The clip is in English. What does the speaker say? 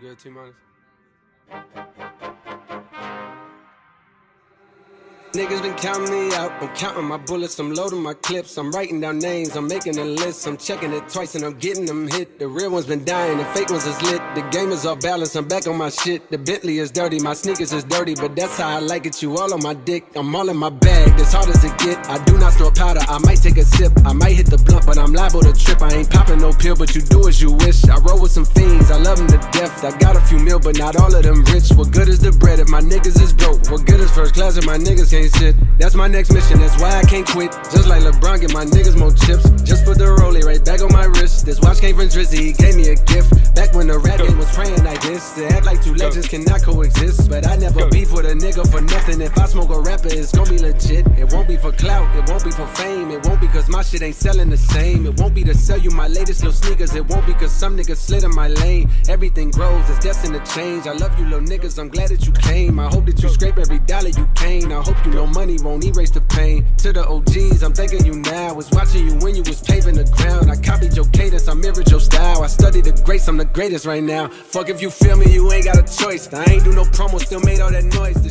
You good, T minus? Niggas been counting me out. I'm counting my bullets, I'm loading my clips. I'm writing down names, I'm making a list. I'm checking it twice and I'm getting them hit. The real ones been dying, the fake ones is lit. The game is off balance, I'm back on my shit. The Bentley is dirty, my sneakers is dirty, but that's how I like it. You all on my dick, I'm all in my bag, as hard as it get. I do not store powder, I might take a sip. I might hit the blunt, but I'm liable to trip. I ain't popping no pill, but you do as you wish. I roll with some fiends, love them to death. I got a few mil, but not all of them rich. What good is the bread if my niggas is broke? What good is first class if my niggas can't sit? That's my next mission, that's why I can't quit. Just like LeBron, get my niggas more chips. Just This watch came from Drizzy, gave me a gift. Back when the rap game was praying like this. To act like two legends cannot coexist. But I never beef with a nigga for nothing. If I smoke a rapper, it's gonna be legit. It won't be for clout, it won't be for fame. It won't be cause my shit ain't selling the same. It won't be to sell you my latest little sneakers. It won't be cause some niggas slid in my lane. Everything grows, it's destined to change. I love you little niggas, I'm glad that you came. I hope that you scrape every dollar you came. I hope you know money won't erase the pain. To the OGs, I'm thanking you now. Was watching you when you was paving the ground. I copied your cadence, I mirrored your style. I studied the greats, I'm the greatest right now. Fuck if you feel me, you ain't got a choice. I ain't do no promo, still made all that noise. The